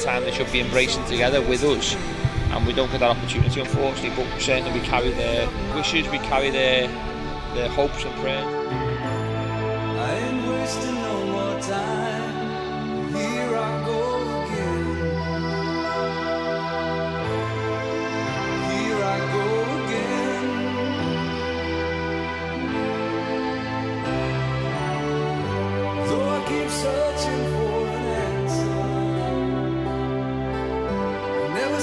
time they should be embracing together with us. And we don't get that opportunity, unfortunately. But certainly we carry their wishes, we carry their their hopes and prayers. I